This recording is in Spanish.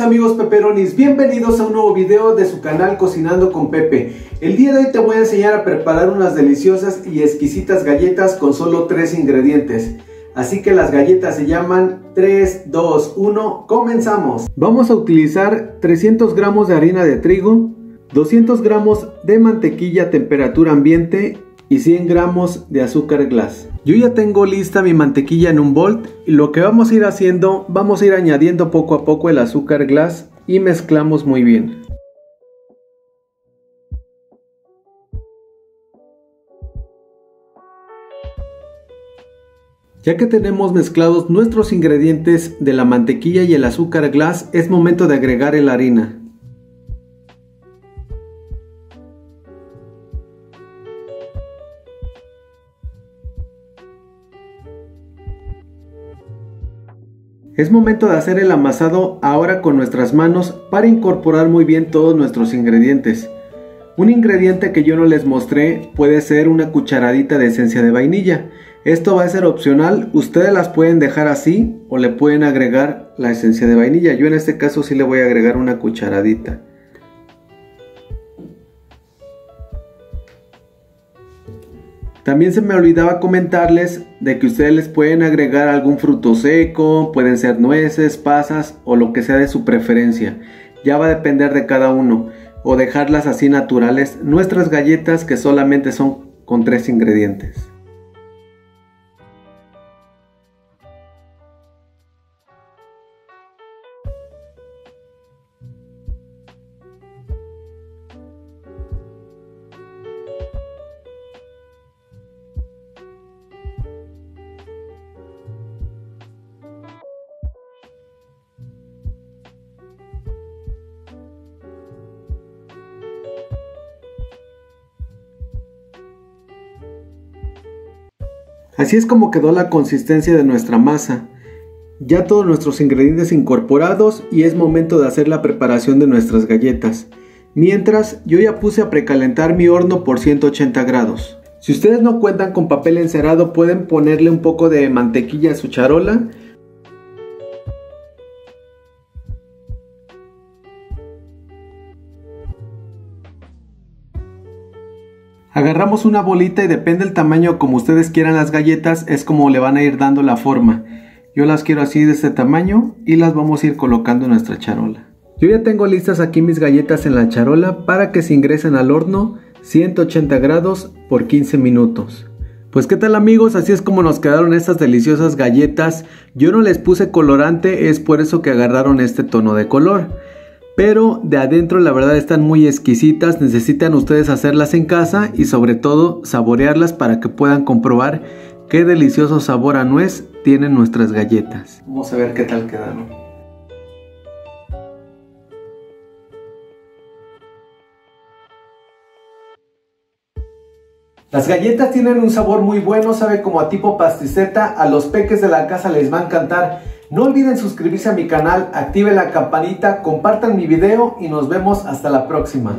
amigos peperonis, bienvenidos a un nuevo video de su canal Cocinando con Pepe. El día de hoy te voy a enseñar a preparar unas deliciosas y exquisitas galletas con solo tres ingredientes. Así que las galletas se llaman 3, 2, 1, comenzamos. Vamos a utilizar 300 gramos de harina de trigo, 200 gramos de mantequilla a temperatura ambiente y 100 gramos de azúcar glass. Yo ya tengo lista mi mantequilla en un bol y lo que vamos a ir haciendo, vamos a ir añadiendo poco a poco el azúcar glass y mezclamos muy bien. Ya que tenemos mezclados nuestros ingredientes de la mantequilla y el azúcar glass, es momento de agregar la harina. Es momento de hacer el amasado ahora con nuestras manos para incorporar muy bien todos nuestros ingredientes. Un ingrediente que yo no les mostré puede ser una cucharadita de esencia de vainilla. Esto va a ser opcional, ustedes las pueden dejar así o le pueden agregar la esencia de vainilla. Yo en este caso sí le voy a agregar una cucharadita. También se me olvidaba comentarles de que ustedes les pueden agregar algún fruto seco, pueden ser nueces, pasas o lo que sea de su preferencia. Ya va a depender de cada uno. O dejarlas así naturales, nuestras galletas que solamente son con tres ingredientes. Así es como quedó la consistencia de nuestra masa. Ya todos nuestros ingredientes incorporados y es momento de hacer la preparación de nuestras galletas. Mientras, yo ya puse a precalentar mi horno por 180 grados. Si ustedes no cuentan con papel encerado, pueden ponerle un poco de mantequilla a su charola Agarramos una bolita y depende del tamaño como ustedes quieran las galletas, es como le van a ir dando la forma. Yo las quiero así de este tamaño y las vamos a ir colocando en nuestra charola. Yo ya tengo listas aquí mis galletas en la charola para que se ingresen al horno 180 grados por 15 minutos. Pues qué tal amigos, así es como nos quedaron estas deliciosas galletas. Yo no les puse colorante, es por eso que agarraron este tono de color pero de adentro la verdad están muy exquisitas, necesitan ustedes hacerlas en casa y sobre todo saborearlas para que puedan comprobar qué delicioso sabor a nuez tienen nuestras galletas. Vamos a ver qué tal quedaron. Las galletas tienen un sabor muy bueno, sabe como a tipo pasticeta, a los peques de la casa les va a encantar. No olviden suscribirse a mi canal, activen la campanita, compartan mi video y nos vemos hasta la próxima.